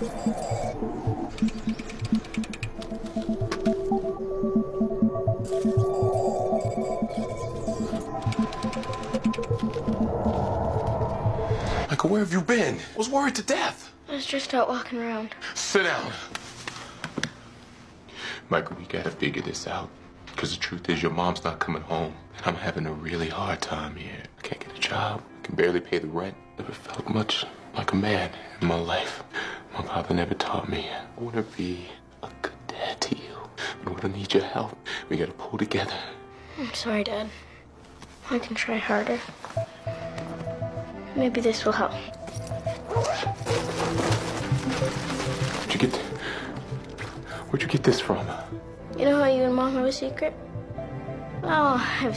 Michael, where have you been? I was worried to death. I was just out walking around. Sit down. Michael, we gotta figure this out. Because the truth is, your mom's not coming home. And I'm having a really hard time here. I can't get a job. I can barely pay the rent. Never felt much like a man in my life. My father never taught me. I wanna be a good dad to you. But I'm gonna need your help. We gotta pull together. I'm sorry, Dad. I can try harder. Maybe this will help. Where'd you get... Where'd you get this from? You know how you and Mom have a secret? Well, I have